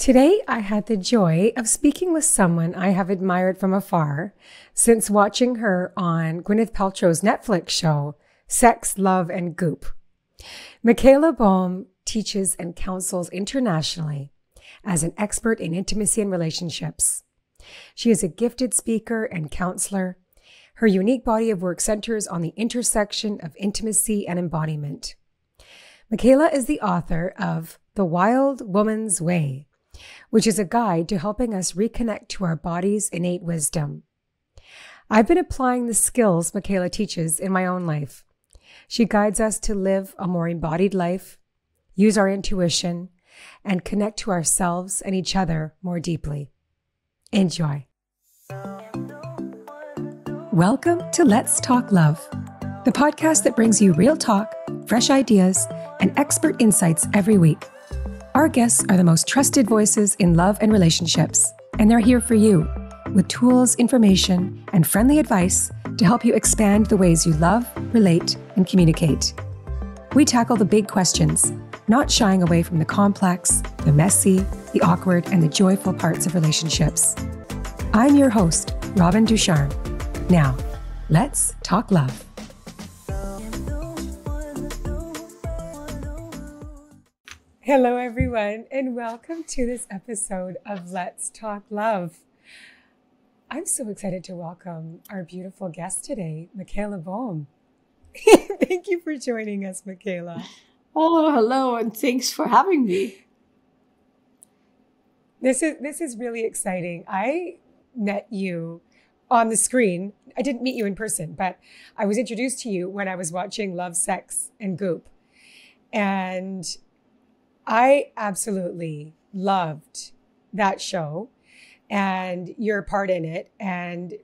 Today, I had the joy of speaking with someone I have admired from afar since watching her on Gwyneth Paltrow's Netflix show, Sex, Love, and Goop. Michaela Boehm teaches and counsels internationally as an expert in intimacy and relationships. She is a gifted speaker and counselor. Her unique body of work centers on the intersection of intimacy and embodiment. Michaela is the author of The Wild Woman's Way which is a guide to helping us reconnect to our body's innate wisdom. I've been applying the skills Michaela teaches in my own life. She guides us to live a more embodied life, use our intuition, and connect to ourselves and each other more deeply. Enjoy. Welcome to Let's Talk Love, the podcast that brings you real talk, fresh ideas, and expert insights every week. Our guests are the most trusted voices in love and relationships, and they're here for you with tools, information, and friendly advice to help you expand the ways you love, relate, and communicate. We tackle the big questions, not shying away from the complex, the messy, the awkward, and the joyful parts of relationships. I'm your host, Robin Ducharme. Now, let's talk love. Hello, everyone, and welcome to this episode of Let's Talk Love. I'm so excited to welcome our beautiful guest today, Michaela Boehm. Thank you for joining us, Michaela. Oh, hello, and thanks for having me. This is this is really exciting. I met you on the screen. I didn't meet you in person, but I was introduced to you when I was watching Love, Sex, and Goop. And I absolutely loved that show and your part in it. And,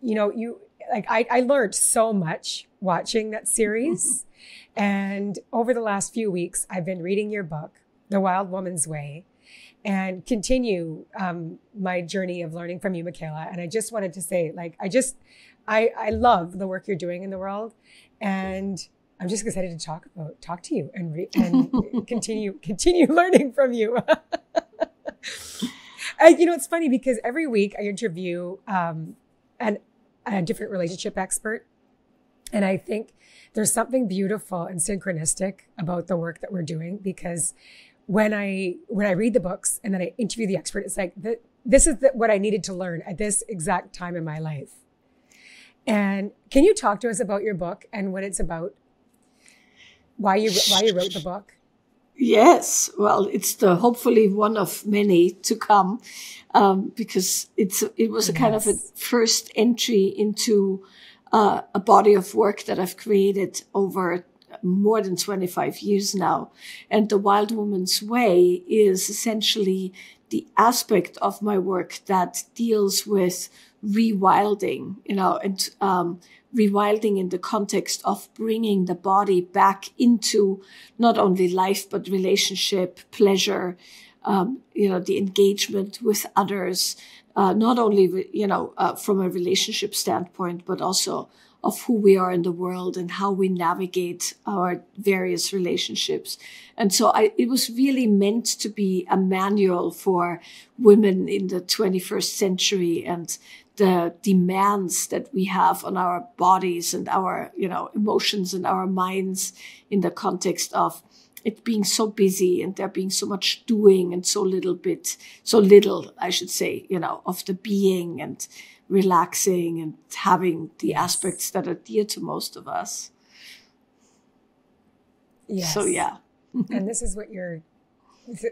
you know, you like, I, I learned so much watching that series. and over the last few weeks, I've been reading your book, The Wild Woman's Way, and continue um, my journey of learning from you, Michaela. And I just wanted to say, like, I just, I, I love the work you're doing in the world. And I'm just excited to talk about talk to you and re- and continue continue learning from you. I, you know, it's funny because every week I interview um, an, a different relationship expert, and I think there's something beautiful and synchronistic about the work that we're doing because when I when I read the books and then I interview the expert, it's like the, this is the, what I needed to learn at this exact time in my life. And can you talk to us about your book and what it's about? Why you why you wrote the book. Yes, well, it's the hopefully one of many to come, um, because it's it was a yes. kind of a first entry into uh, a body of work that I've created over more than 25 years now. And the Wild Woman's Way is essentially the aspect of my work that deals with rewilding, you know, and um, rewilding in the context of bringing the body back into not only life but relationship, pleasure, um, you know, the engagement with others, uh, not only you know uh, from a relationship standpoint, but also of who we are in the world and how we navigate our various relationships. And so I, it was really meant to be a manual for women in the 21st century and the demands that we have on our bodies and our, you know, emotions and our minds in the context of it being so busy and there being so much doing and so little bit, so little, I should say, you know, of the being and relaxing and having the aspects that are dear to most of us. Yes. So yeah. and this is what you're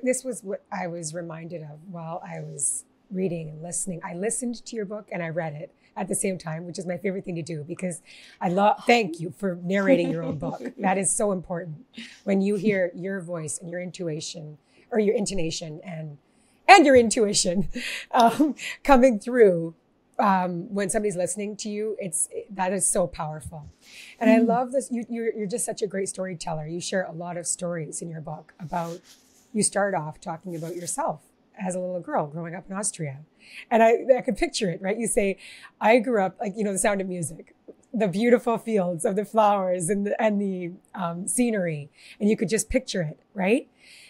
this was what I was reminded of while I was reading and listening. I listened to your book and I read it at the same time, which is my favorite thing to do because I love, thank you for narrating your own book. That is so important. When you hear your voice and your intuition or your intonation and, and your intuition um, coming through um, when somebody's listening to you, it's that is so powerful. And mm. I love this. You, you're, you're just such a great storyteller. You share a lot of stories in your book about, you start off talking about yourself as a little girl growing up in Austria. And I, I could picture it, right? You say, I grew up like, you know, the sound of music, the beautiful fields of the flowers and the, and the um, scenery. And you could just picture it, right?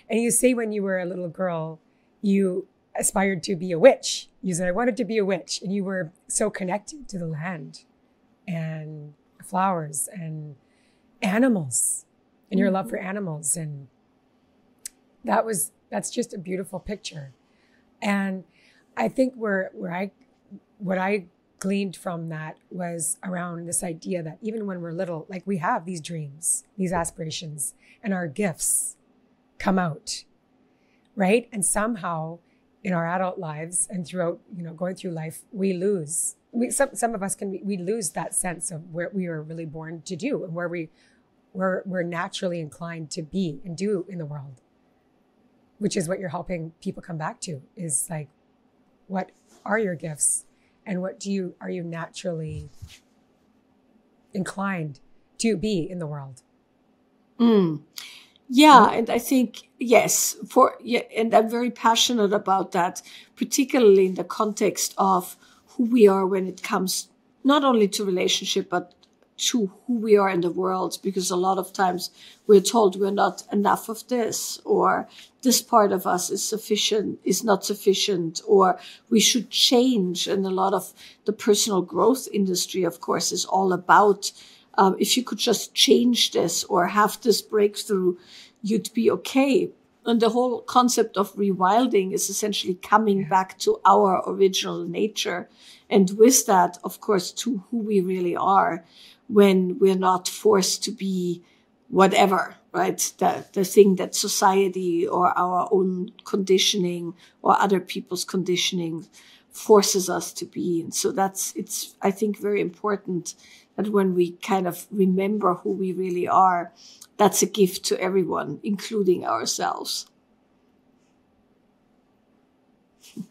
And you say when you were a little girl, you aspired to be a witch. You said, I wanted to be a witch. And you were so connected to the land and flowers and animals and your love for mm-hmm. animals. And that was, that's just a beautiful picture. And I think where, where I, what I gleaned from that was around this idea that even when we're little, like we have these dreams, these aspirations, and our gifts come out, right? And somehow in our adult lives and throughout, you know, going through life, we lose. We, some, some of us can, we lose that sense of where we were really born to do and where we, where we're naturally inclined to be and do in the world, which is what you're helping people come back to is like, what are your gifts? and what do you are you naturally inclined to be in the world mm. Yeah mm-hmm. and i think yes for yeah and i'm very passionate about that particularly in the context of who we are when it comes not only to relationship but to who we are in the world because a lot of times we're told we're not enough of this or this part of us is sufficient is not sufficient or we should change. And a lot of the personal growth industry of course is all about um, if you could just change this or have this breakthrough you'd be okay and the whole concept of rewilding is essentially coming yeah. back to our original nature and with that of course to who we really are when we're not forced to be whatever, right? The, the thing that society or our own conditioning or other people's conditioning forces us to be. And so that's, it's, I think, very important that when we kind of remember who we really are, that's a gift to everyone, including ourselves.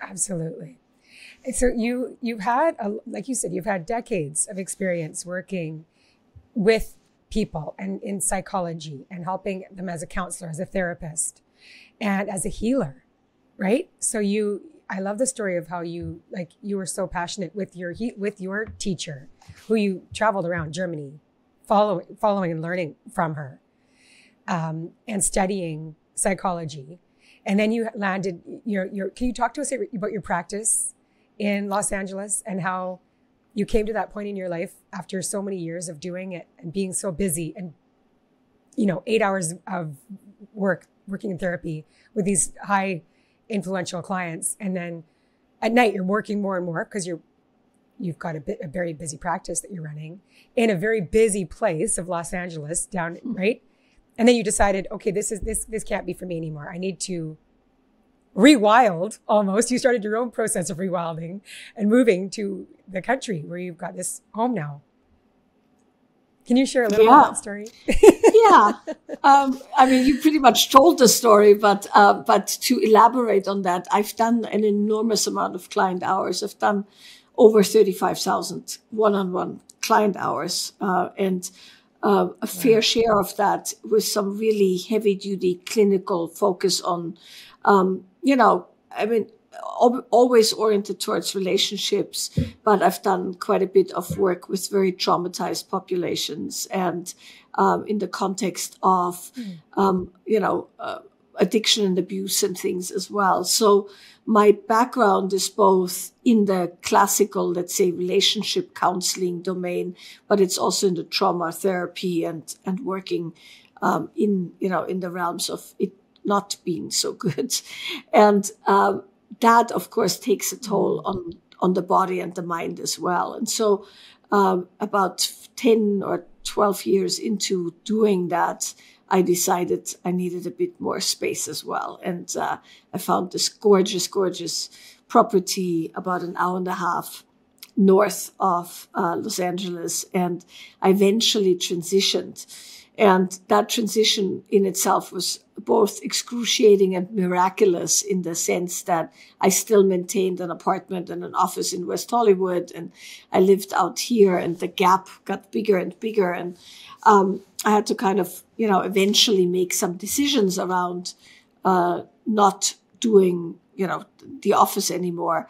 Absolutely. So you you've had a, like you said you've had decades of experience working with people and in psychology and helping them as a counselor, as a therapist, and as a healer, right? So you I love the story of how you like you were so passionate with your with your teacher who you traveled around Germany following following and learning from her um, and studying psychology. And then you landed your your can you talk to us about your practice in Los Angeles and how you came to that point in your life after so many years of doing it and being so busy and you know 8 hours of work working in therapy with these high influential clients and then at night you're working more and more because you're you've got a, bit, a very busy practice that you're running in a very busy place of Los Angeles down mm-hmm. right and then you decided okay this is this this can't be for me anymore I need to rewild almost. You started your own process of rewilding and moving to the country where you've got this home now. Can you share a little yeah. about that story? yeah, um, I mean, you pretty much told the story, but uh, but to elaborate on that, I've done an enormous amount of client hours. I've done over thirty five thousand one on one client hours, uh, and uh, a fair share of that with some really heavy duty clinical focus on um, you know, I mean, always oriented towards relationships, but I've done quite a bit of work with very traumatized populations and um, in the context of, mm. um, you know, uh, addiction and abuse and things as well. So my background is both in the classical, let's say, relationship counseling domain, but it's also in the trauma therapy and, and working um, in, you know, in the realms of it not being so good. And um, that, of course, takes a toll mm. on, on the body and the mind as well. And so, um, about 10 or 12 years into doing that, I decided I needed a bit more space as well. And uh, I found this gorgeous, gorgeous property about an hour and a half north of uh, Los Angeles. And I eventually transitioned and that transition in itself was both excruciating and miraculous in the sense that I still maintained an apartment and an office in West Hollywood and I lived out here and the gap got bigger and bigger. And um, I had to kind of, you know, eventually make some decisions around uh, not doing, you know, the office anymore.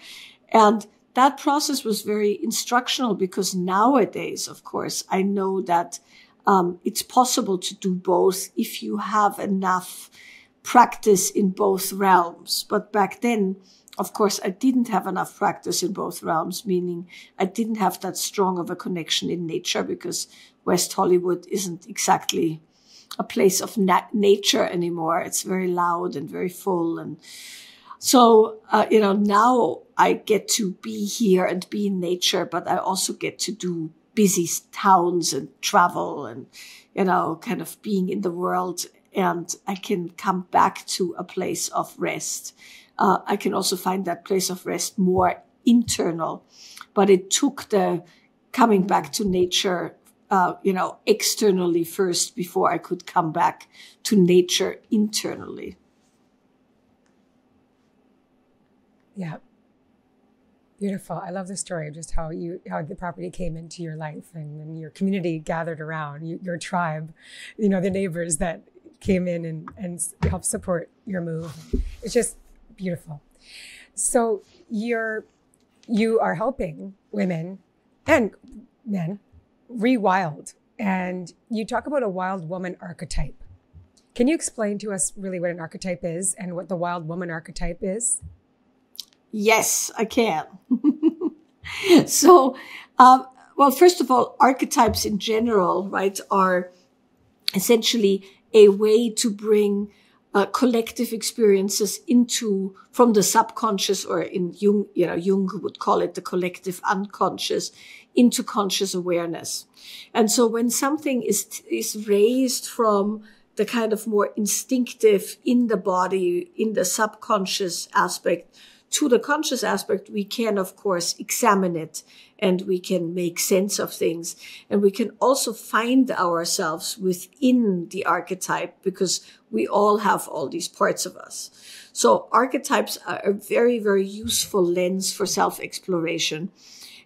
And that process was very instructional because nowadays, of course, I know that um, it's possible to do both if you have enough practice in both realms. But back then, of course, I didn't have enough practice in both realms, meaning I didn't have that strong of a connection in nature because West Hollywood isn't exactly a place of nat- nature anymore. It's very loud and very full. And so, uh, you know, now I get to be here and be in nature, but I also get to do busy towns and travel and, you know, kind of being in the world. And I can come back to a place of rest. Uh, I can also find that place of rest more internal, but it took the coming back to nature uh, you know, externally first before I could come back to nature internally. Yeah. Beautiful. I love the story of just how you how the property came into your life and, and your community gathered around you, your tribe, you know, the neighbors that came in and, and helped support your move. It's just beautiful. So you're you are helping women and men rewild. And you talk about a wild woman archetype. Can you explain to us really what an archetype is and what the wild woman archetype is? Yes, I can. so, um, well, first of all, archetypes in general, right, are essentially a way to bring uh, collective experiences into from the subconscious or in Jung, you know, Jung would call it the collective unconscious into conscious awareness. And so when something is, is raised from the kind of more instinctive in the body, in the subconscious aspect to the conscious aspect, we can, of course, examine it and we can make sense of things. And we can also find ourselves within the archetype because we all have all these parts of us. So archetypes are a very, very useful lens for self exploration.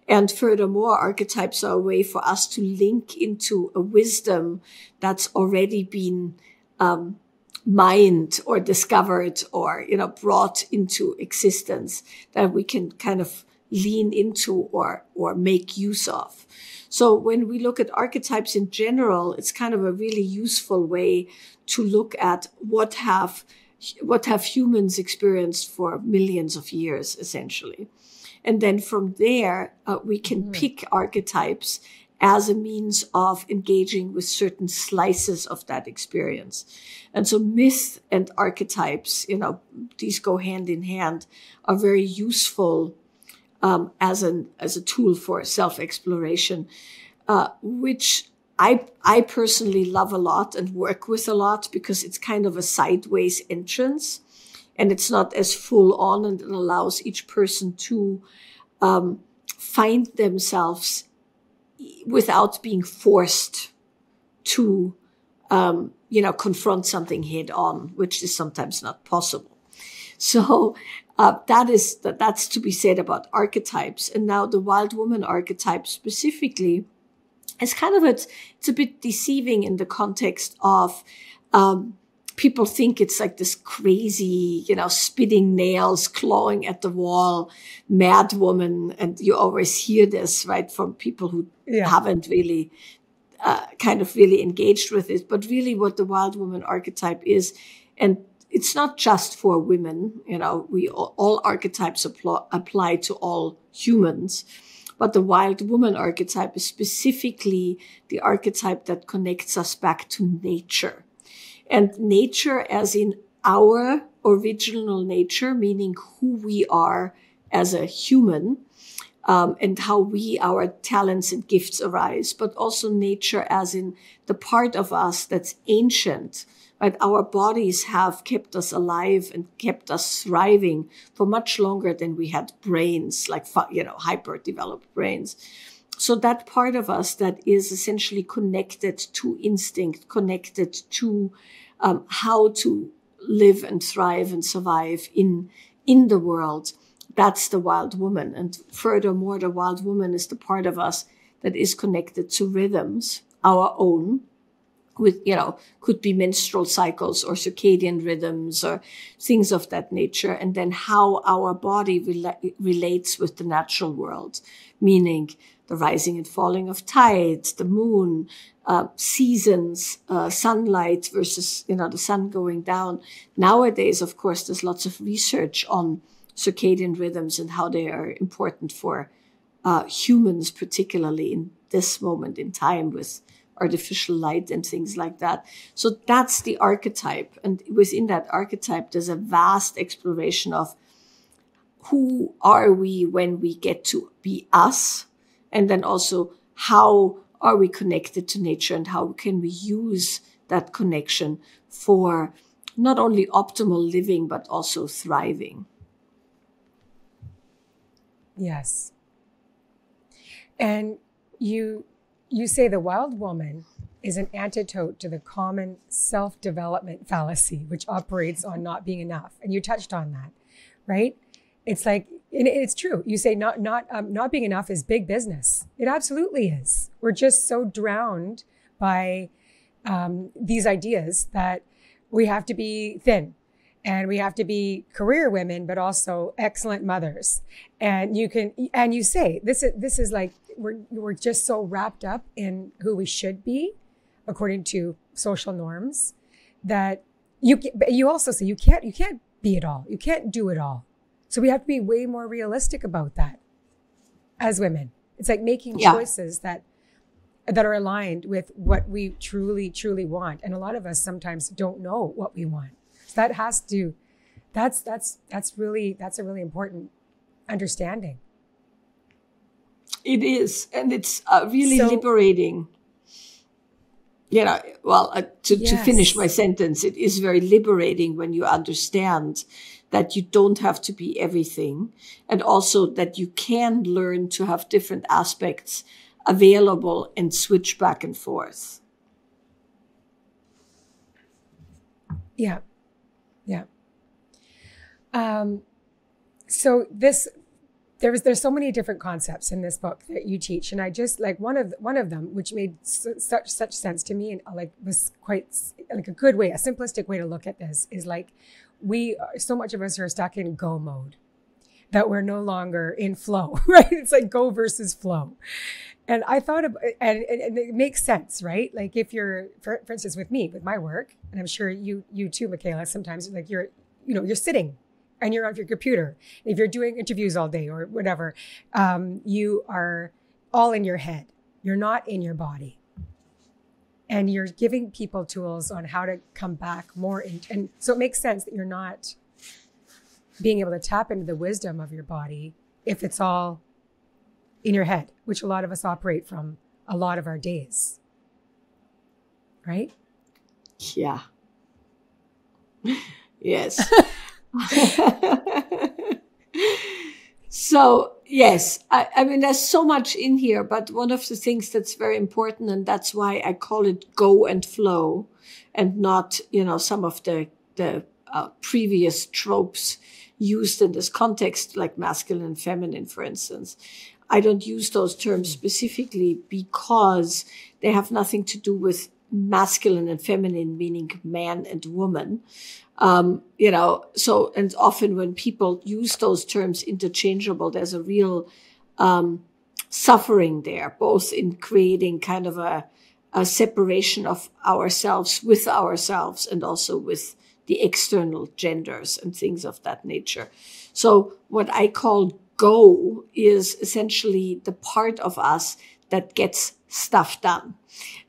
And furthermore, archetypes are a way for us to link into a wisdom that's already been um, mined or discovered or you know brought into existence that we can kind of lean into or or make use of. So when we look at archetypes in general, it's kind of a really useful way to look at what have what have humans experienced for millions of years essentially. And then from there, uh, we can mm-hmm. pick archetypes as a means of engaging with certain slices of that experience. And so myth and archetypes, you know, these go hand in hand, are very useful um, as an as a tool for self exploration, uh, which I I personally love a lot and work with a lot because it's kind of a sideways entrance, and it's not as full on, and it allows each person to um, find themselves without being forced to, um, you know, confront something head on, which is sometimes not possible. So uh, that is that, that's to be said about archetypes. And now the wild woman archetype specifically is kind of a, it's a bit deceiving in the context of um, people think it's like this crazy, you know, spitting nails, clawing at the wall, mad woman. And you always hear this, right, from people who yeah. haven't really uh, kind of really engaged with it. But really what the wild woman archetype is, and it's not just for women, you know, we all, all archetypes apply, apply to all humans. But the wild woman archetype is specifically the archetype that connects us back to nature and nature as in our original nature, meaning who we are as a human, um, and how we, our talents and gifts arise, but also nature as in the part of us that's ancient, right? Our bodies have kept us alive and kept us thriving for much longer than we had brains, like, you know, hyper developed brains. So that part of us that is essentially connected to instinct, connected to um, how to live and thrive and survive in in the world. That's the wild woman. And furthermore, the wild woman is the part of us that is connected to rhythms, our own, with, you know, could be menstrual cycles or circadian rhythms or things of that nature. And then how our body rela- relates with the natural world, meaning the rising and falling of tides, the moon, uh, seasons, uh, sunlight versus, you know, the sun going down. Nowadays, of course, there's lots of research on circadian rhythms and how they are important for uh, humans, particularly in this moment in time with artificial light and things like that. So that's the archetype. And within that archetype, there's a vast exploration of who are we when we get to be us? And then also how are we connected to nature and how can we use that connection for not only optimal living, but also thriving? Yes. And you you say the wild woman is an antidote to the common self-development fallacy which operates on not being enough and you touched on that right? It's like it's true. You say not not um, not being enough is big business. It absolutely is. We're just so drowned by um, these ideas that we have to be thin and we have to be career women but also excellent mothers. And you can and you say this is this is like we're we're just so wrapped up in who we should be according to social norms that you you also say you can't you can't be it all. You can't do it all. So we have to be way more realistic about that as women. It's like making yeah. choices that that are aligned with what we truly truly want. And a lot of us sometimes don't know what we want that has to that's that's that's really that's a really important understanding. It is and it's uh, really so, liberating. You know well uh, to, yes. to finish my sentence it is very liberating when you understand that you don't have to be everything and also that you can learn to have different aspects available and switch back and forth. Yeah yeah. Um, so this there's there's so many different concepts in this book that you teach, and I just like one of one of them, which made such such sense to me, and like was quite like a good way, a simplistic way to look at this is like we so much of us are stuck in go mode that we're no longer in flow, right? It's like go versus flow. And I thought of, and, and, it makes sense, right? Like if you're, for, for instance, with me, with my work, and I'm sure you, you too, Michaela, sometimes like you're, you know, you're sitting and you're on your computer. If you're doing interviews all day or whatever, um, you are all in your head. You're not in your body. And you're giving people tools on how to come back more. In, and so it makes sense that you're not being able to tap into the wisdom of your body if it's all in your head, which a lot of us operate from a lot of our days. Right? Yeah. yes. so, yes, I, I, mean, there's so much in here, but one of the things that's very important, and that's why I call it go and flow and not, you know, some of the, the uh, previous tropes used in this context, like masculine and feminine, for instance. I don't use those terms specifically because they have nothing to do with masculine and feminine, meaning man and woman. Um, you know, so, and often when people use those terms interchangeable, there's a real, um, suffering there, both in creating kind of a, a separation of ourselves with ourselves and also with the external genders and things of that nature. So what I call go is essentially the part of us that gets stuff done.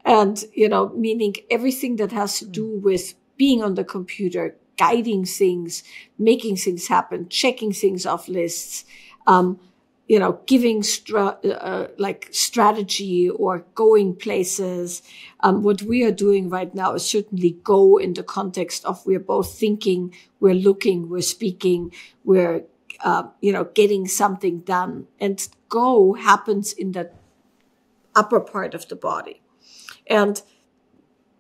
And, you know, meaning everything that has to do with being on the computer, guiding things, making things happen, checking things off lists, um, you know, giving stra- uh, like strategy or going places. Um, what we are doing right now is certainly go in the context of we're both thinking, we're looking, we're speaking, we're uh, you know, getting something done. And go happens in the upper part of the body. And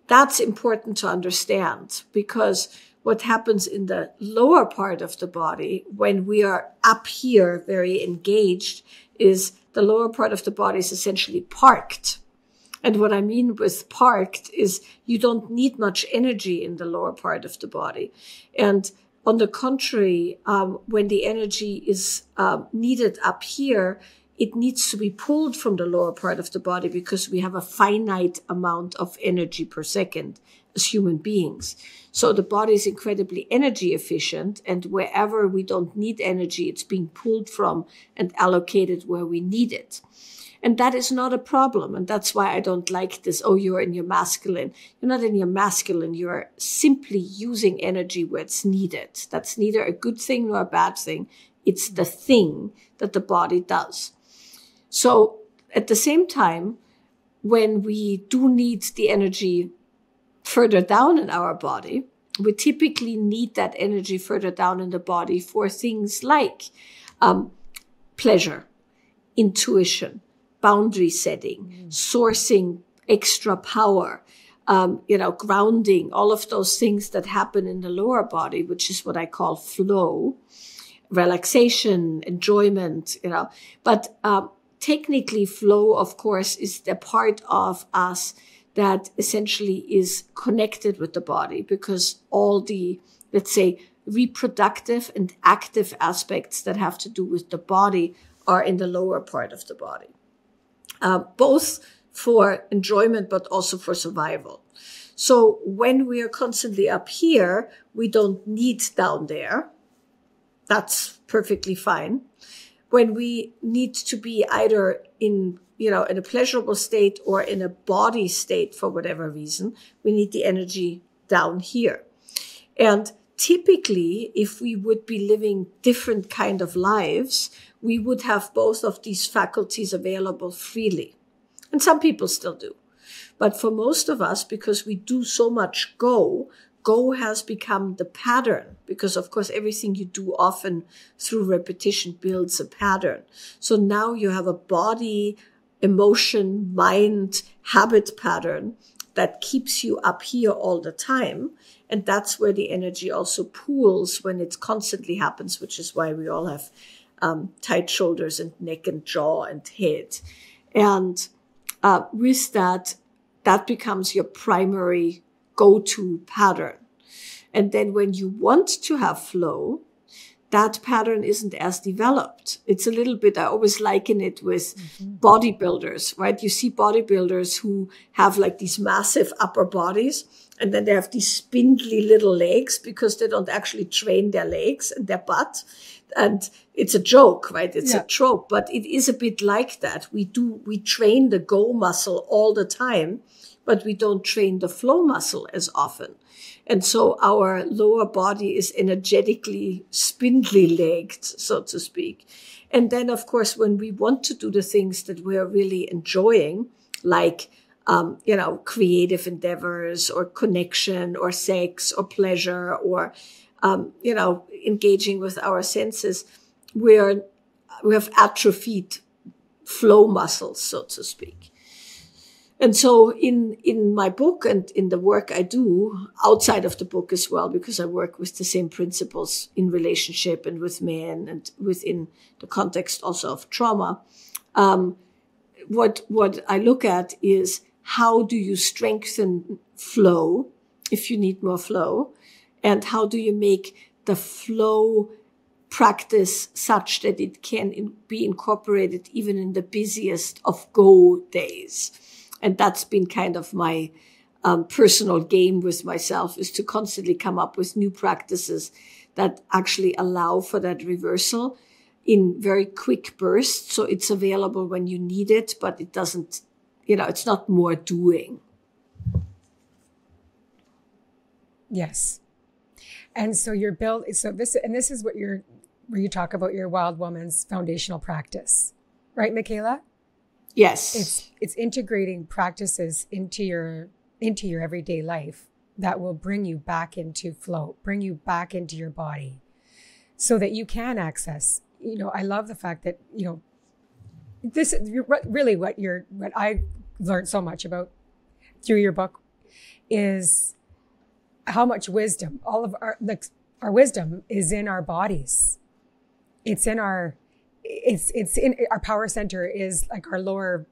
that's important to understand because what happens in the lower part of the body when we are up here very engaged is the lower part of the body is essentially parked. And what I mean with parked is you don't need much energy in the lower part of the body. And on the contrary, um, when the energy is um, needed up here, it needs to be pulled from the lower part of the body because we have a finite amount of energy per second as human beings. So the body is incredibly energy efficient. And wherever we don't need energy, it's being pulled from and allocated where we need it. And that is not a problem. And that's why I don't like this. Oh, you're in your masculine. You're not in your masculine. You're simply using energy where it's needed. That's neither a good thing nor a bad thing. It's the thing that the body does. So at the same time, when we do need the energy further down in our body, we typically need that energy further down in the body for things like um, pleasure, intuition, boundary setting, mm. sourcing extra power, um, you know, grounding, all of those things that happen in the lower body, which is what I call flow, relaxation, enjoyment, you know. But um, technically, flow, of course, is the part of us that essentially is connected with the body because all the, let's say, reproductive and active aspects that have to do with the body are in the lower part of the body, uh, both for enjoyment but also for survival. So when we are constantly up here, we don't need down there. That's perfectly fine. When we need to be either in you know, in a pleasurable state or in a body state for whatever reason, we need the energy down here. And typically, if we would be living different kind of lives, we would have both of these faculties available freely. And some people still do. But for most of us, because we do so much go, go has become the pattern because of course everything you do often through repetition builds a pattern. So now you have a body emotion, mind, habit pattern that keeps you up here all the time. And that's where the energy also pools when it constantly happens, which is why we all have um, tight shoulders and neck and jaw and head. And uh, with that, that becomes your primary go-to pattern. And then when you want to have flow, that pattern isn't as developed. It's a little bit, I always liken it with mm-hmm. bodybuilders, right? You see bodybuilders who have like these massive upper bodies and then they have these spindly little legs because they don't actually train their legs and their butt. And it's a joke, right? It's yeah. a trope, but it is a bit like that. We do, we train the go muscle all the time, but we don't train the flow muscle as often. And so our lower body is energetically spindly legged, so to speak. And then, of course, when we want to do the things that we're really enjoying, like, um, you know, creative endeavors or connection or sex or pleasure or, um, you know, engaging with our senses, we're, we have atrophied flow muscles, so to speak. And so in, in my book and in the work I do outside of the book as well, because I work with the same principles in relationship and with men and within the context also of trauma. Um, what, what I look at is how do you strengthen flow if you need more flow? And how do you make the flow practice such that it can in, be incorporated even in the busiest of go days? And that's been kind of my um, personal game with myself is to constantly come up with new practices that actually allow for that reversal in very quick bursts. So it's available when you need it, but it doesn't, you know, it's not more doing. Yes. And so you're built, so this, and this is what you're, where you talk about your wild woman's foundational practice, right, Michaela? Yes. It's it's integrating practices into your into your everyday life that will bring you back into flow, bring you back into your body so that you can access. You know, I love the fact that, you know, this is really what you're what I learned so much about through your book is how much wisdom all of our like our wisdom is in our bodies it's in our it's it's in our power center is like our lower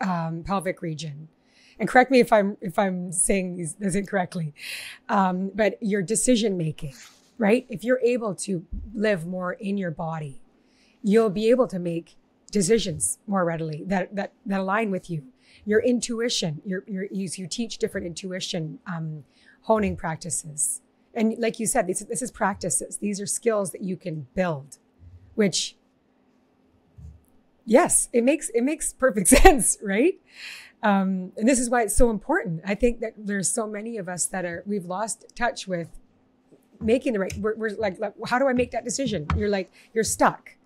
um, pelvic region. And correct me if I'm if I'm saying these this incorrectly, um, but your decision making, right? If you're able to live more in your body, you'll be able to make decisions more readily that that that align with you. Your intuition, your your you, you teach different intuition um, honing practices, and like you said, this this is practices. These are skills that you can build, which yes, it makes it makes perfect sense, right? Um, and this is why it's so important. I think that there's so many of us that are we've lost touch with making the right. We're, we're like, like, how do I make that decision? You're like, you're stuck,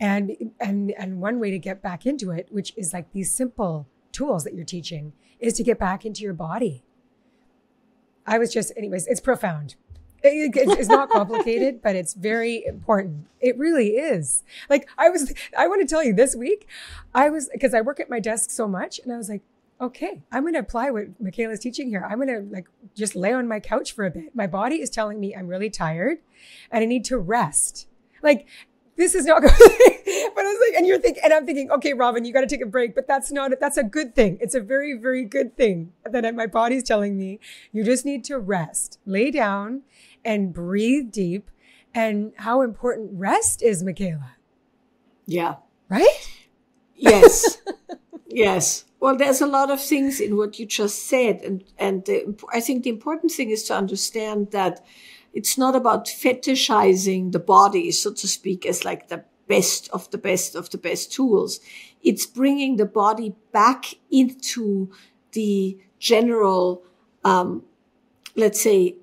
and and and one way to get back into it, which is like these simple tools that you're teaching, is to get back into your body. I was just, anyways, it's profound. It, it, it's not complicated, but it's very important. It really is. Like I was, I want to tell you this week, I was, because I work at my desk so much and I was like, okay, I'm going to apply what Michaela's teaching here. I'm going to like just lay on my couch for a bit. My body is telling me I'm really tired and I need to rest. Like this is not good. But I was like, and you're thinking, and I'm thinking, okay, Robin, you got to take a break, but that's not, that's a good thing. It's a very, very good thing that my body's telling me you just need to rest, lay down and breathe deep. And how important rest is, Michaela. Yeah. Right? Yes. yes. Well, there's a lot of things in what you just said. And, and the, I think the important thing is to understand that it's not about fetishizing the body, so to speak, as like the best of the best of the best tools. It's bringing the body back into the general, um, let's say,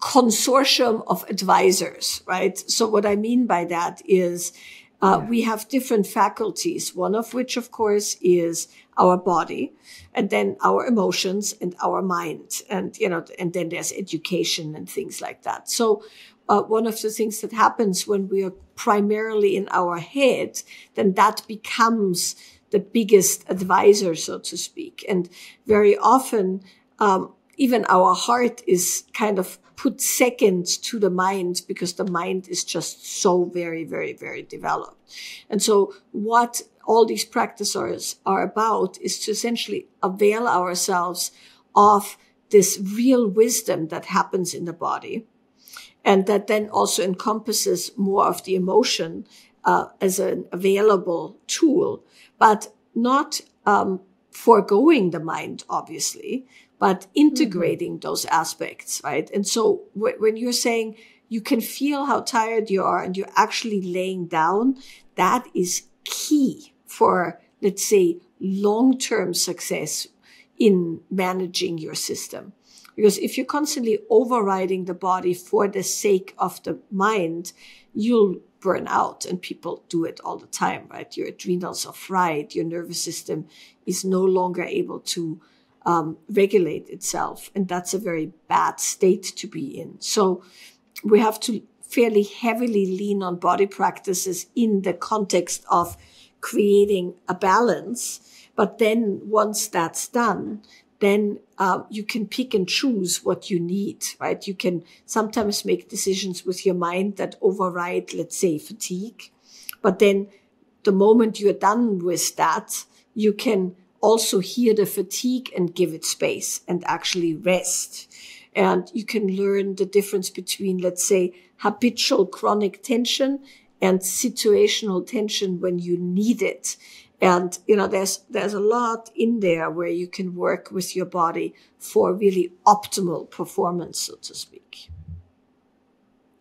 consortium of advisors, right? So what I mean by that is uh, yeah. we have different faculties, one of which, of course, is our body and then our emotions and our mind. And, you know, and then there's education and things like that. So, uh, one of the things that happens when we are primarily in our head, then that becomes the biggest advisor, so to speak. And very often, um, even our heart is kind of put second to the mind because the mind is just so very, very, very developed. And so what all these practices are about is to essentially avail ourselves of this real wisdom that happens in the body and that then also encompasses more of the emotion uh, as an available tool, but not um, foregoing the mind, obviously, but integrating mm-hmm. those aspects, right? And so w- when you're saying you can feel how tired you are and you're actually laying down, that is key for, let's say, long-term success in managing your system. Because if you're constantly overriding the body for the sake of the mind, you'll burn out and people do it all the time, right? Your adrenals are fried. Your nervous system is no longer able to um, regulate itself. And that's a very bad state to be in. So we have to fairly heavily lean on body practices in the context of creating a balance. But then once that's done, then uh, you can pick and choose what you need, right? You can sometimes make decisions with your mind that override, let's say, fatigue. But then the moment you're done with that, you can also hear the fatigue and give it space and actually rest. And you can learn the difference between, let's say, habitual chronic tension and situational tension when you need it. And, you know, there's, there's a lot in there where you can work with your body for really optimal performance, so to speak.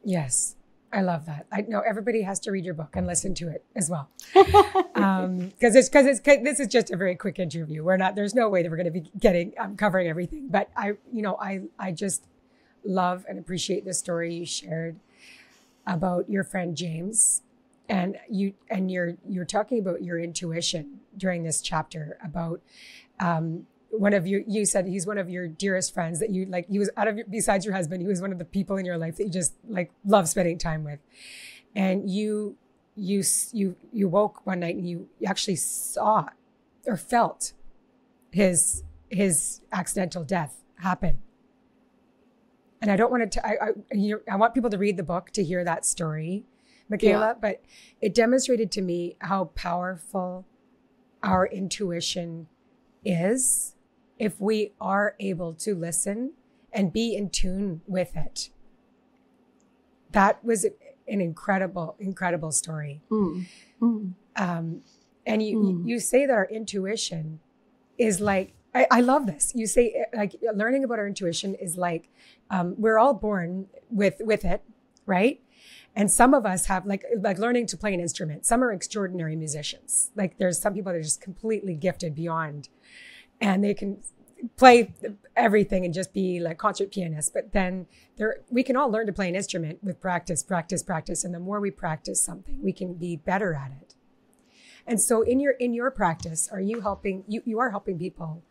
Yes. I love that. I know everybody has to read your book and listen to it as well, because um, it's because it's this is just a very quick interview. We're not. There's no way that we're going to be getting um, covering everything. But I, you know, I I just love and appreciate the story you shared about your friend James, and you and you're you're talking about your intuition during this chapter about um, one of your you said he's one of your dearest friends that you like he was out of your, besides your husband he was one of the people in your life that you just like love spending time with. And you you you you woke one night and you actually saw or felt his his accidental death happen. And i don't want to I, I you i want people to read the book to hear that story michaela yeah. but it demonstrated to me how powerful our intuition is if we are able to listen and be in tune with it. That was an incredible, incredible story. Mm. Mm. Um, and you, mm. you say that our intuition is like, I, I, love this. You say like learning about our intuition is like, um, we're all born with, with it, right? And some of us have like, like learning to play an instrument. Some are extraordinary musicians. Like there's some people that are just completely gifted beyond and they can play everything and just be like concert pianists. But then there, we can all learn to play an instrument with practice, practice, practice. And the more we practice something, we can be better at it. And so in your, in your practice, are you helping, you, you are helping people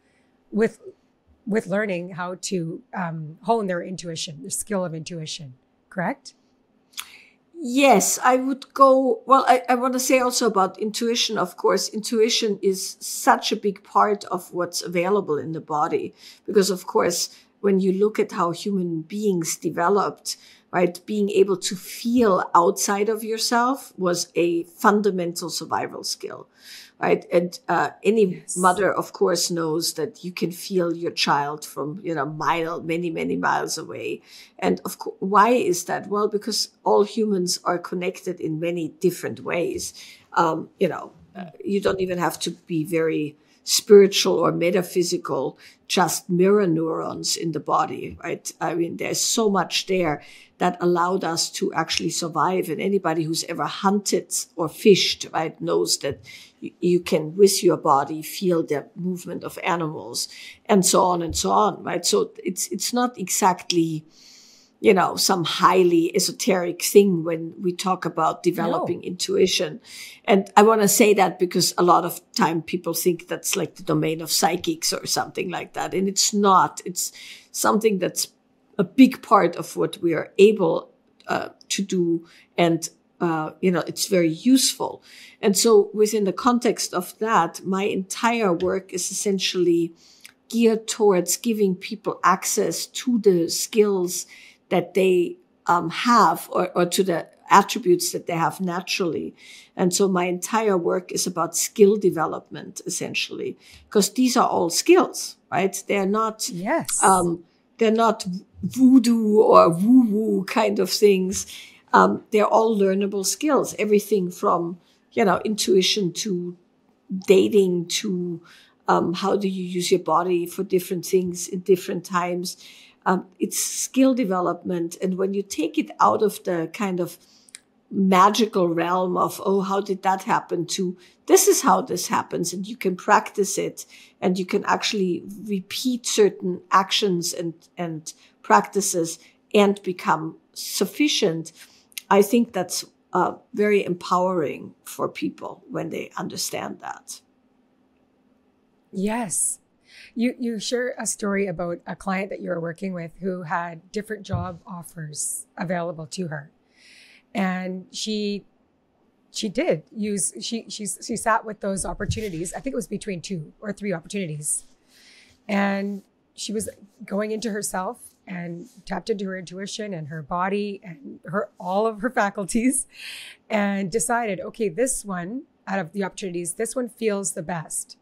with, with learning how to um, hone their intuition, their skill of intuition, correct? Yes, I would go. Well, I, I want to say also about intuition. Of course, intuition is such a big part of what's available in the body because, of course, when you look at how human beings developed, right, being able to feel outside of yourself was a fundamental survival skill right? And uh, any yes. mother, of course, knows that you can feel your child from you know mile, many, many miles away. And of course, why is that? Well, because all humans are connected in many different ways. Um, you know, uh, you don't even have to be very spiritual or metaphysical, just mirror neurons in the body, right? I mean, there's so much there that allowed us to actually survive. And anybody who's ever hunted or fished, right, knows that you can with your body feel the movement of animals and so on and so on, right? So it's, it's not exactly, you know, some highly esoteric thing when we talk about developing no. intuition. And I want to say that because a lot of time people think that's like the domain of psychics or something like that. And it's not. It's something that's a big part of what we are able uh, to do. And, uh, you know, it's very useful. And so within the context of that, my entire work is essentially geared towards giving people access to the skills that they um, have or, or to the attributes that they have naturally. And so my entire work is about skill development, essentially, because these are all skills, right? They're not, yes. Um, they're not voodoo or woo woo kind of things. Um, they're all learnable skills. Everything from, you know, intuition to dating to, um, how do you use your body for different things in different times um, it's skill development. And when you take it out of the kind of magical realm of, oh, how did that happen to this is how this happens. And you can practice it and you can actually repeat certain actions and, and practices and become sufficient. I think that's uh, very empowering for people when they understand that. Yes. You you share a story about a client that you were working with who had different job offers available to her, and she she did use she she she sat with those opportunities. I think it was between two or three opportunities, and she was going into herself and tapped into her intuition and her body and her all of her faculties and decided okay this one out of the opportunities this one feels the best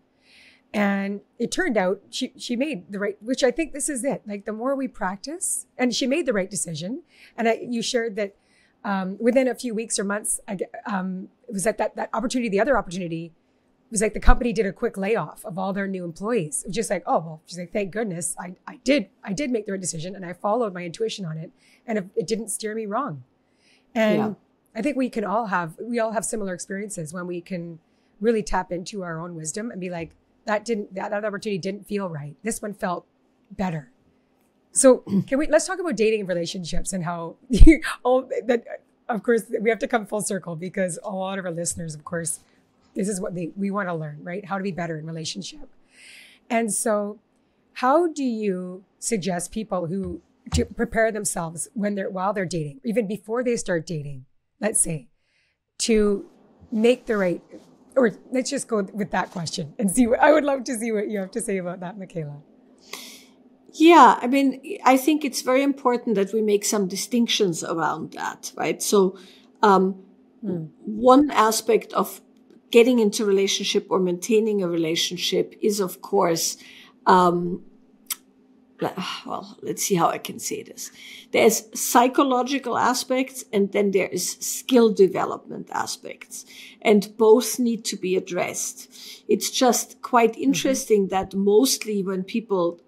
and it turned out she she made the right which i think this is it. Like the more we practice and she made the right decision. And I, you shared that um, within a few weeks or months I, um, it was at that that opportunity the other opportunity was like the company did a quick layoff of all their new employees. It was just like oh well she's like thank goodness i i did i did make the right decision and i followed my intuition on it. And it, it didn't steer me wrong. And yeah. i think we can all have we all have similar experiences when we can really tap into our own wisdom and be like that didn't that other opportunity didn't feel right. This one felt better. So can we let's talk about dating and relationships and how all that of course we have to come full circle because a lot of our listeners, of course, this is what they we want to learn, right? How to be better in relationship. And so how do you suggest people who to prepare themselves when they're while they're dating, even before they start dating, let's say, to make the right or let's just go with that question and see what I would love to see what you have to say about that, Michaela. Yeah, I mean, I think it's very important that we make some distinctions around that, right? So, um, hmm. one aspect of getting into relationship or maintaining a relationship is, of course, um, well, let's see how I can say this. There's psychological aspects and then there is skill development aspects and both need to be addressed. It's just quite mm-hmm. interesting mm-hmm. that mostly when people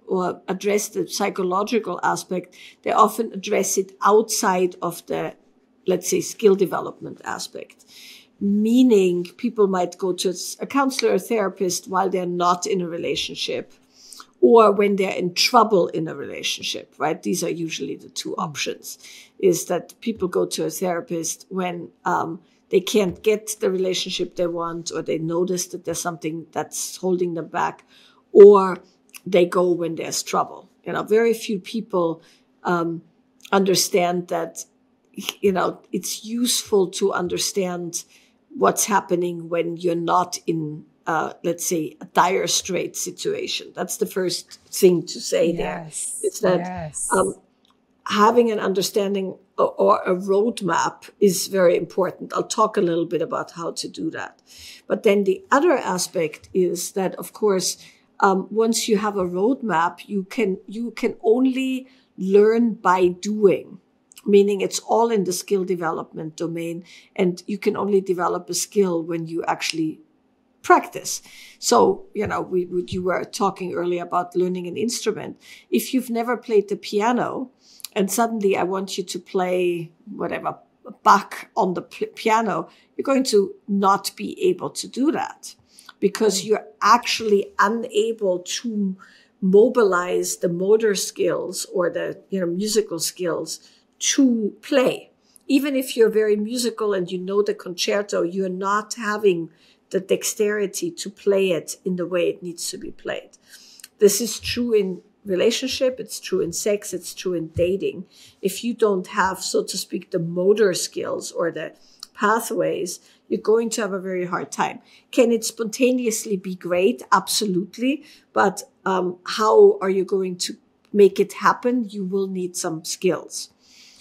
address the psychological aspect, they often address it outside of the, let's say, skill development aspect. Meaning people might go to a counselor or therapist while they're not in a relationship or when they're in trouble in a relationship, right? These are usually the two hmm. options is that people go to a therapist when, um, they can't get the relationship they want, or they notice that there's something that's holding them back, or they go when there's trouble. You know, very few people, um, understand that, you know, it's useful to understand what's happening when you're not in uh, let's say, a dire strait situation. That's the first thing to say yes. there. It's that yes. um, having an understanding or, or a roadmap is very important. I'll talk a little bit about how to do that. But then the other aspect is that, of course, um, once you have a roadmap, you can you can only learn by doing meaning it's all in the skill development domain and you can only develop a skill when you actually practice. So, you know, we, we, you were talking earlier about learning an instrument. If you've never played the piano and suddenly I want you to play whatever, Bach on the piano, you're going to not be able to do that because mm. you're actually unable to mobilize the motor skills or the, you know, musical skills to play. Even if you're very musical and you know the concerto, you're not having the dexterity to play it in the way it needs to be played. This is true in relationship, it's true in sex, it's true in dating. If you don't have, so to speak, the motor skills or the pathways, you're going to have a very hard time. Can it spontaneously be great? Absolutely. But um, how are you going to make it happen? You will need some skills.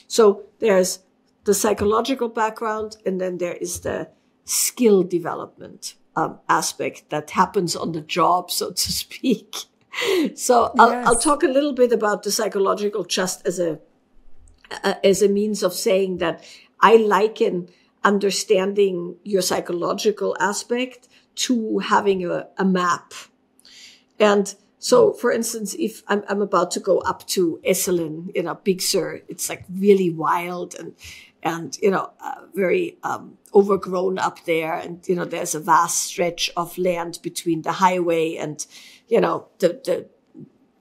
So there's the psychological background, and then there is the skill development um, aspect that happens on the job, so to speak. so I'll, yes. I'll talk a little bit about the psychological just as a uh, as a means of saying that I liken understanding your psychological aspect to having a, a map. And so, for instance, if I'm, I'm about to go up to Esalen, you know, Big Sur, it's like really wild and and you know uh, very um, overgrown up there. And you know there's a vast stretch of land between the highway and you know the the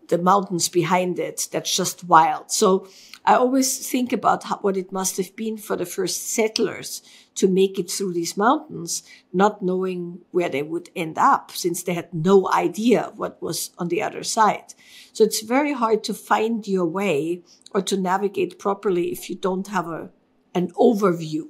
the mountains behind it that's just wild. So i always think about how, what it must have been for the first settlers to make it through these mountains not knowing where they would end up since they had no idea what was on the other side. So it's very hard to find your way or to navigate properly if you don't have a an overview.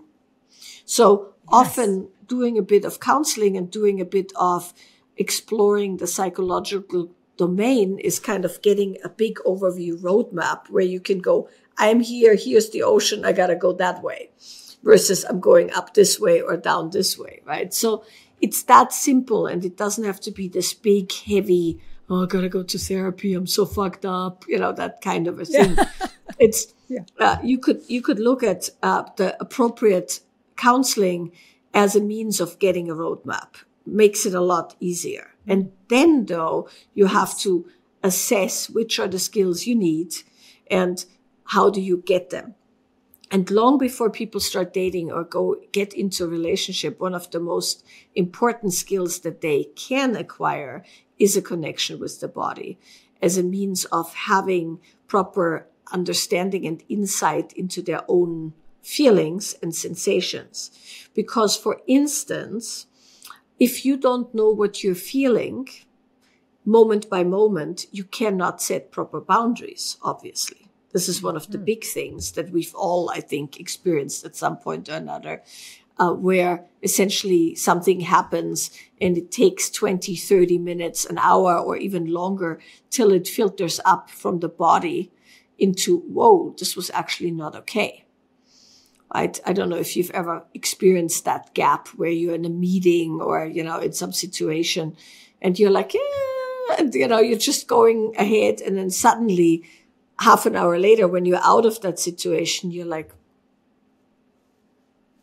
So yes. often doing a bit of counseling and doing a bit of exploring the psychological domain is kind of getting a big overview roadmap where you can go, I'm here, here's the ocean, I gotta go that way, versus I'm going up this way or down this way, right? So it's that simple and it doesn't have to be this big, heavy, oh, I gotta go to therapy, I'm so fucked up, you know, that kind of a thing. it's yeah. Uh, you could you could look at uh, the appropriate counseling as a means of getting a roadmap. Makes it a lot easier. And then though, you have to assess which are the skills you need and how do you get them. And long before people start dating or go get into a relationship, one of the most important skills that they can acquire is a connection with the body as a means of having proper understanding and insight into their own feelings and sensations. Because, for instance, if you don't know what you're feeling moment by moment, you cannot set proper boundaries, obviously. This is one of the hmm. big things that we've all, I think, experienced at some point or another, uh, where essentially something happens and it takes 20, 30 minutes, an hour, or even longer till it filters up from the body into, whoa, this was actually not okay. Right? I don't know if you've ever experienced that gap where you're in a meeting or, you know, in some situation and you're like, eh, and you know, you're just going ahead. And then suddenly, half an hour later, when you're out of that situation, you're like,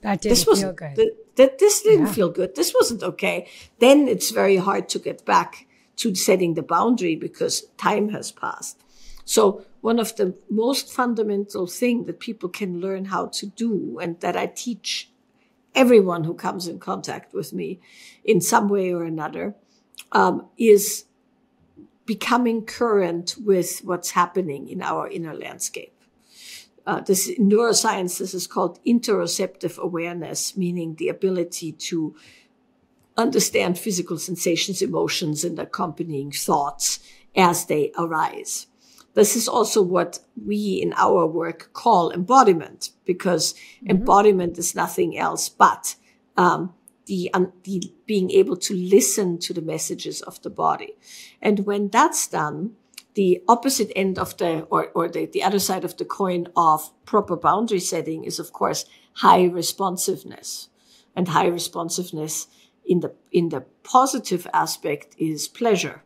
that didn't this feel good. Th- that this didn't yeah. feel good. This wasn't okay. Then it's very hard to get back to setting the boundary because time has passed. So one of the most fundamental thing that people can learn how to do and that I teach everyone who comes in contact with me in some way or another um, is becoming current with what's happening in our inner landscape. Uh, this in neuroscience, this is called interoceptive awareness, meaning the ability to understand physical sensations, emotions, and accompanying thoughts as they arise. This is also what we in our work call embodiment, because mm-hmm. embodiment is nothing else but um, the, um, the being able to listen to the messages of the body. And when that's done, the opposite end of the or, or the, the other side of the coin of proper boundary setting is of course high responsiveness and high responsiveness in the in the positive aspect is pleasure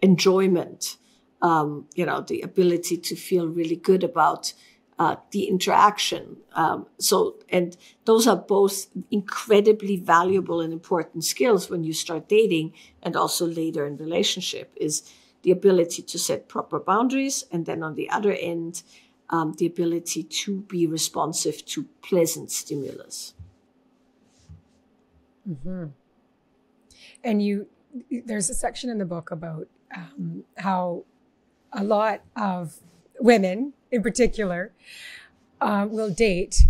enjoyment um, you know, the ability to feel really good about uh, the interaction. Um, so, and those are both incredibly valuable and important skills when you start dating and also later in relationship is the ability to set proper boundaries. And then on the other end, um, the ability to be responsive to pleasant stimulus. Mm-hmm. And you, there's a section in the book about um, how a lot of women in particular uh, will date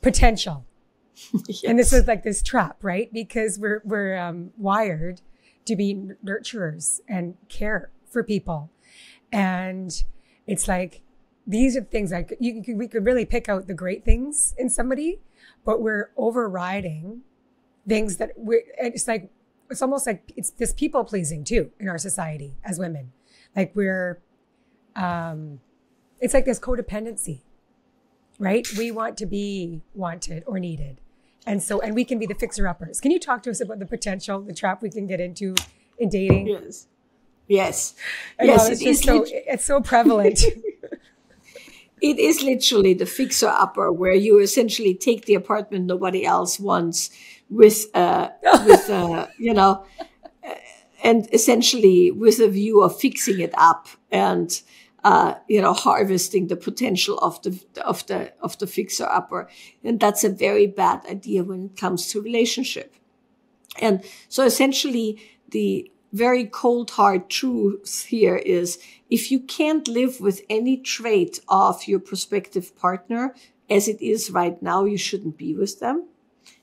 potential. Yes. And this is like this trap, right? Because we're, we're um, wired to be nurturers and care for people. And it's like, these are things like you, you, we could really pick out the great things in somebody, but we're overriding things that we're, it's like, it's almost like it's this people pleasing too in our society as women like we're, um, it's like this codependency, right? We want to be wanted or needed. And so, and we can be the fixer uppers. Can you talk to us about the potential, the trap we can get into in dating? Yes. Yes. And yes. It's, it so, it's so prevalent. it is literally the fixer upper where you essentially take the apartment nobody else wants with, uh, with, uh, you know, and essentially with a view of fixing it up and uh, you know harvesting the potential of the of the of the fixer upper. And that's a very bad idea when it comes to relationship. And so essentially the very cold hard truth here is if you can't live with any trait of your prospective partner as it is right now you shouldn't be with them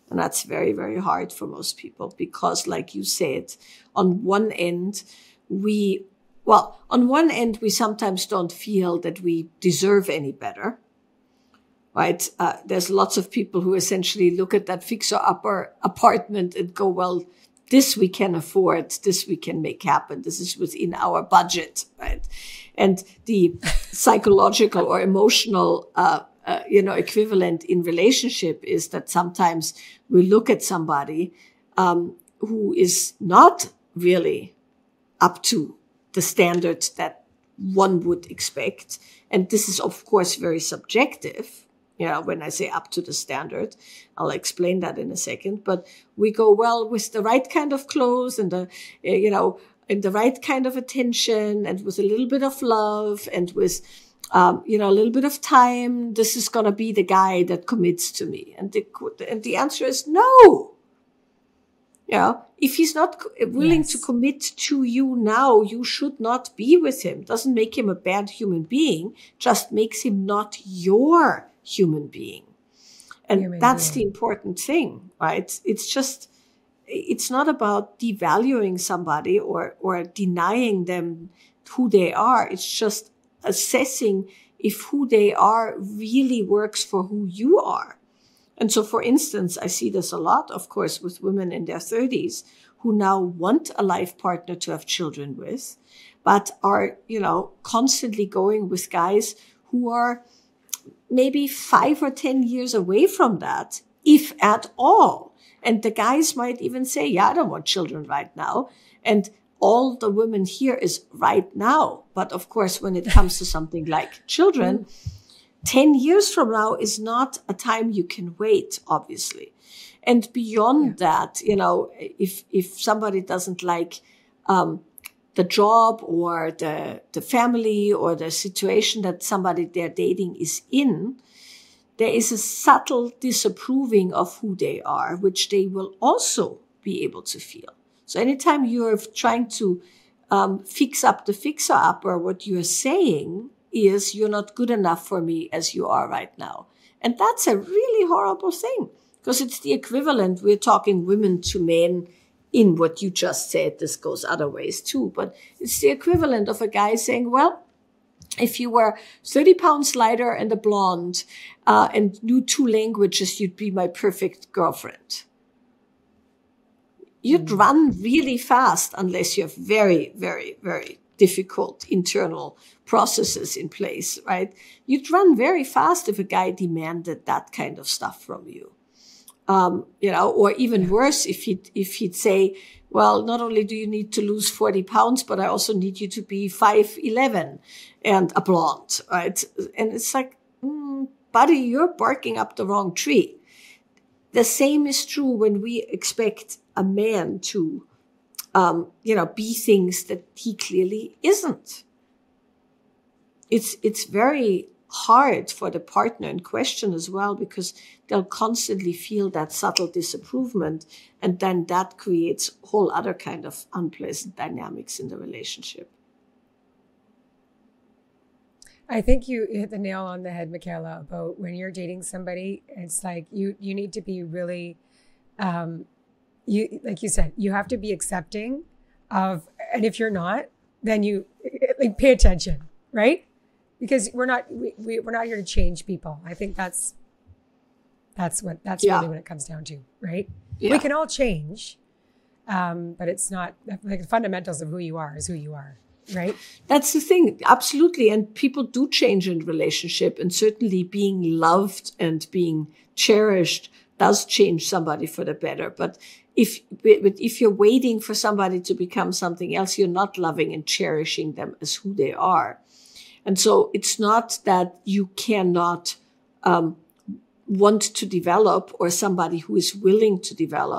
and that's very, very hard for most people because, like you said, on one end, we, well, on one end, we sometimes don't feel that we deserve any better. Right? Uh, there's lots of people who essentially look at that fixer upper apartment and go, well, this we can afford, this we can make happen, this is within our budget, right? And the psychological or emotional uh, uh, you know, equivalent in relationship is that sometimes we look at somebody um, who is not really up to the standards that one would expect. And this is, of course, very subjective. You know, when I say up to the standard, I'll explain that in a second. But we go, well, with the right kind of clothes and the, you know, and the right kind of attention and with a little bit of love and with, um, you know, a little bit of time. This is going to be the guy that commits to me. And the, and the answer is no. Yeah. If he's not willing yes. to commit to you now, you should not be with him. Doesn't make him a bad human being, just makes him not your human being. And human that's being. the important thing, right? It's just, it's not about devaluing somebody or, or denying them who they are. It's just assessing if who they are really works for who you are. And so, for instance, I see this a lot, of course, with women in their 30s who now want a life partner to have children with, but are, you know, constantly going with guys who are maybe five or 10 years away from that, if at all. And the guys might even say, yeah, I don't want children right now. And all the women here is right now. But of course, when it comes to something like children, 10 years from now is not a time you can wait, obviously. And beyond yeah. that, you know, if, if somebody doesn't like, um, the job or the, the family or the situation that somebody they're dating is in, there is a subtle disapproving of who they are, which they will also be able to feel. So anytime you're trying to um, fix up the fixer upper, what you're saying is you're not good enough for me as you are right now. And that's a really horrible thing because it's the equivalent. We're talking women to men in what you just said. This goes other ways too, but it's the equivalent of a guy saying, well, if you were 30 pounds lighter and a blonde uh, and knew two languages, you'd be my perfect girlfriend. You'd mm. run really fast unless you have very, very, very difficult internal processes in place, right? You'd run very fast if a guy demanded that kind of stuff from you. Um, you know, or even worse, if he'd, if he'd say, well, not only do you need to lose 40 pounds, but I also need you to be 5'11 and a blonde, right? And it's like, mm, buddy, you're barking up the wrong tree. The same is true when we expect a man to, um, you know, be things that he clearly isn't. It's, it's very hard for the partner in question as well because they'll constantly feel that subtle disapproval and then that creates whole other kind of unpleasant dynamics in the relationship i think you hit the nail on the head michaela about when you're dating somebody it's like you you need to be really um you like you said you have to be accepting of and if you're not then you like pay attention right because we're not we, we we're not here to change people. I think that's that's what that's yeah. really what it comes down to, right? Yeah. We can all change, um, but it's not like the fundamentals of who you are is who you are, right? That's the thing, absolutely. And people do change in relationship, and certainly being loved and being cherished does change somebody for the better. But if if you're waiting for somebody to become something else, you're not loving and cherishing them as who they are. And so it's not that you cannot um, want to develop or somebody who is willing to develop